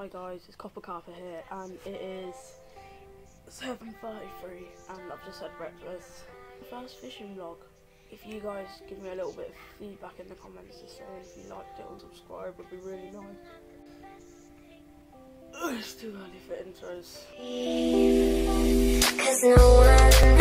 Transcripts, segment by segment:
Hi guys, it's Copper Carper here, and it is 7.33, and I've just had breakfast. First fishing vlog. If you guys give me a little bit of feedback in the comments to say if you liked it and subscribe would be really nice. It's too early for intros. Cause no one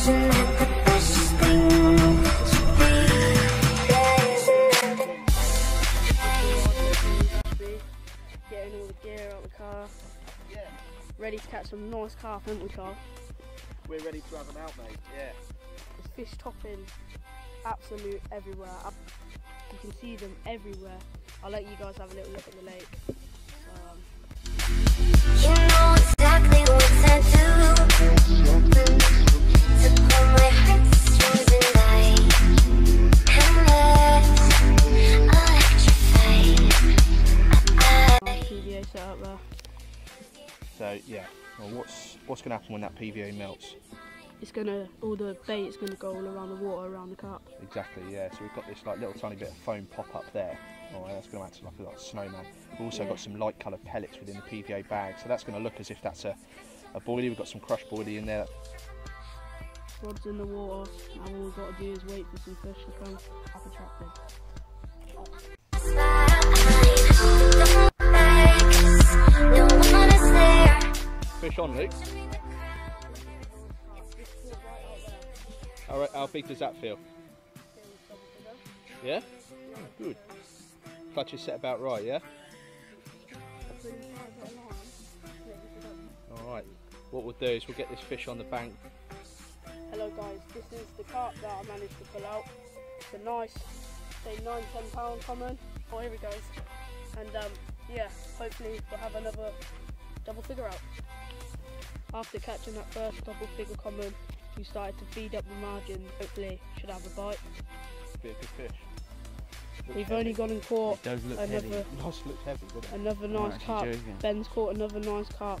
Getting all the gear out of the car. Yeah, Ready to catch some nice carp, aren't we, Carl? we're ready to have them out, mate. Yeah. There's fish topping absolute everywhere. You can see them everywhere. I'll let you guys have a little look at the lake. Um, You know exactly PVA set up there. So yeah. Well, what's what's going to happen when that PVA melts? It's gonna, all the bait's gonna go all around the water, around the cup. Exactly. Yeah. So we've got this like little tiny bit of foam pop up there. Oh, all right, that's going to act like a like, snowman. We've also Yeah. got some light coloured pellets within the PVA bag, so that's going to look as if that's a a boilie. We've got some crushed boilie in there. Rod's in the water. Now all we've got to do is wait for some fish to come up attractive. On, Luke. All right. How big does that feel? Yeah. Good. Clutch is set about right. Yeah. All right. What we'll do is we'll get this fish on the bank. Hello guys, this is the carp that I managed to pull out. It's a nice, say 9, 10 pound common. Oh here it goes. And um, yeah, hopefully we'll have another double figure out. After catching that first double figure common, we started to feed up the margin. Hopefully should have a bite. Be a good fish. Looks We've heavy. only gone and caught It does look another heavy. Lost looks heavy, another nice actually carp. joking. Ben's caught another nice carp.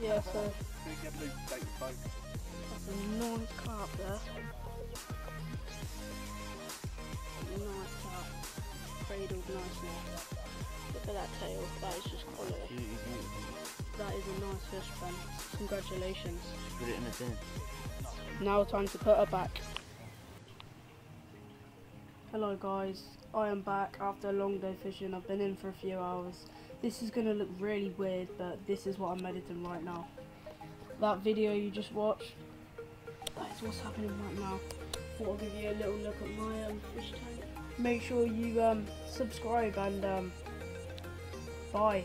Yeah, so we get Luke take the photo? that's a nice carp there. Nice carp. Cradled nicely. Look at that tail. That is just quality. That is a nice fish, Ben. Congratulations. Put it in the bin. Now time to put her back. Hello guys, I am back after a long day fishing. I've been in for a few hours. This is gonna look really weird, but this is what I'm editing right now. That video you just watched, that is what's happening right now. Thought I'll give you a little look at my um, fish tank. Make sure you um, subscribe and um, bye.